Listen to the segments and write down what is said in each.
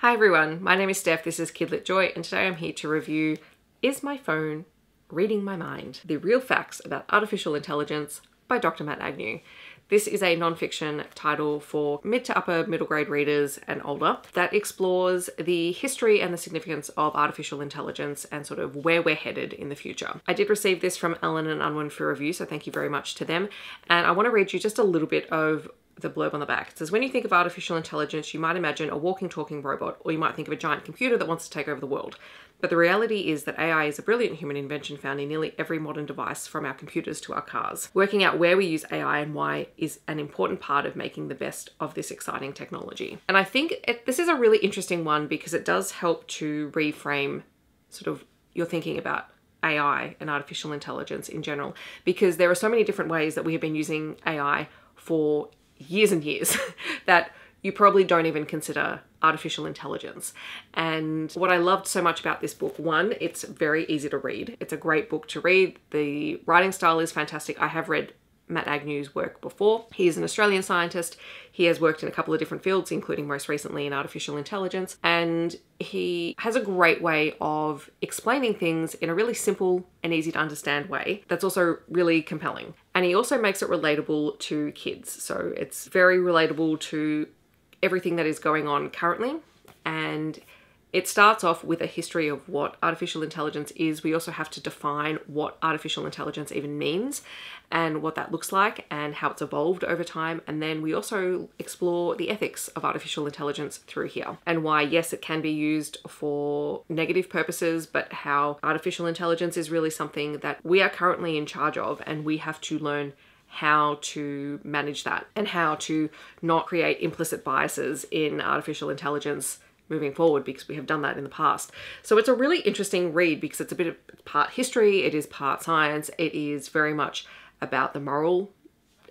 Hi everyone, my name is Steph, this is Kidlit Joy, and today I'm here to review Is My Phone Reading My Mind? The Real Facts About Artificial Intelligence by Dr. Matt Agnew. This is a non-fiction title for mid to upper middle grade readers and older that explores the history and the significance of artificial intelligence and sort of where we're headed in the future. I did receive this from Allen and Unwin for review, so thank you very much to them. And I want to read you just a little bit of the blurb on the back. It says, when you think of artificial intelligence, you might imagine a walking, talking robot, or you might think of a giant computer that wants to take over the world. But the reality is that AI is a brilliant human invention found in nearly every modern device, from our computers to our cars. Working out where we use AI and why is an important part of making the best of this exciting technology. And I think it, this is a really interesting one because it does help to reframe sort of your thinking about AI and artificial intelligence in general, because there are so many different ways that we have been using AI for years and years that you probably don't even consider artificial intelligence. And what I loved so much about this book, one, it's very easy to read. It's a great book to read. The writing style is fantastic. I have read Matt Agnew's work before. He is an Australian scientist. He has worked in a couple of different fields, including most recently in artificial intelligence. And he has a great way of explaining things in a really simple and easy to understand way that's also really compelling. And he also makes it relatable to kids. So it's very relatable to everything that is going on currently. And it starts off with a history of what artificial intelligence is. We also have to define what artificial intelligence even means and what that looks like and how it's evolved over time. And then we also explore the ethics of artificial intelligence through here and why, yes, it can be used for negative purposes, but how artificial intelligence is really something that we are currently in charge of and we have to learn how to manage that and how to not create implicit biases in artificial intelligence moving forward because we have done that in the past. So it's a really interesting read because it's a bit of part history, it is part science, it is very much about the moral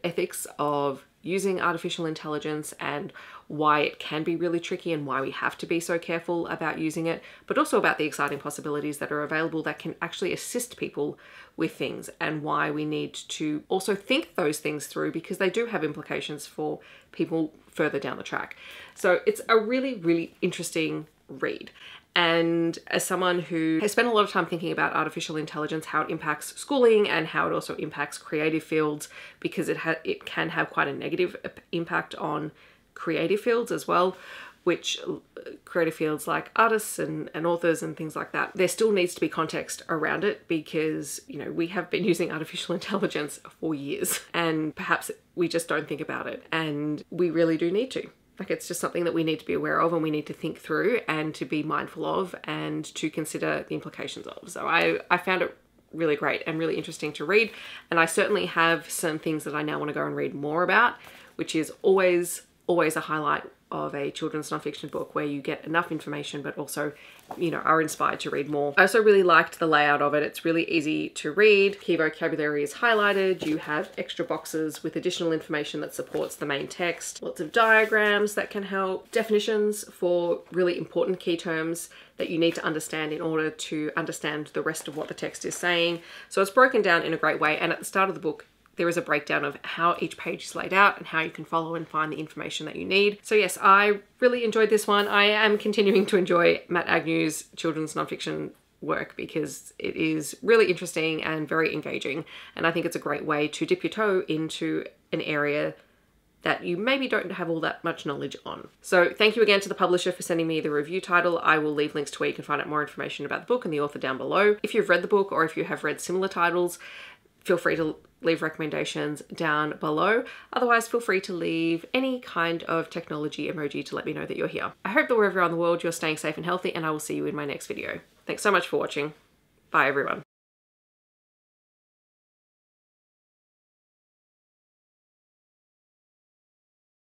ethics of using artificial intelligence and why it can be really tricky and why we have to be so careful about using it, but also about the exciting possibilities that are available that can actually assist people with things and why we need to also think those things through because they do have implications for people further down the track. So it's a really, really interesting read. And as someone who has spent a lot of time thinking about artificial intelligence, how it impacts schooling and how it also impacts creative fields, because it, it can have quite a negative impact on creative fields as well, which uh, creative fields like artists and, and authors and things like that, there still needs to be context around it because, you know, we have been using artificial intelligence for years and perhaps we just don't think about it. And we really do need to. Like it's just something that we need to be aware of and we need to think through and to be mindful of and to consider the implications of. So I, I found it really great and really interesting to read. And I certainly have some things that I now want to go and read more about, which is always, always a highlight of a children's nonfiction book where you get enough information but also you know are inspired to read more. I also really liked the layout of it. It's really easy to read. Key vocabulary is highlighted. You have extra boxes with additional information that supports the main text. Lots of diagrams that can help. Definitions for really important key terms that you need to understand in order to understand the rest of what the text is saying. So it's broken down in a great way and at the start of the book there is a breakdown of how each page is laid out and how you can follow and find the information that you need. So yes, I really enjoyed this one. I am continuing to enjoy Matt Agnew's children's nonfiction work because it is really interesting and very engaging. And I think it's a great way to dip your toe into an area that you maybe don't have all that much knowledge on. So thank you again to the publisher for sending me the review title. I will leave links to where you can find out more information about the book and the author down below. If you've read the book or if you have read similar titles, feel free to leave recommendations down below. Otherwise, feel free to leave any kind of technology emoji to let me know that you're here. I hope that wherever around the world you're staying safe and healthy, and I will see you in my next video. Thanks so much for watching. Bye, everyone.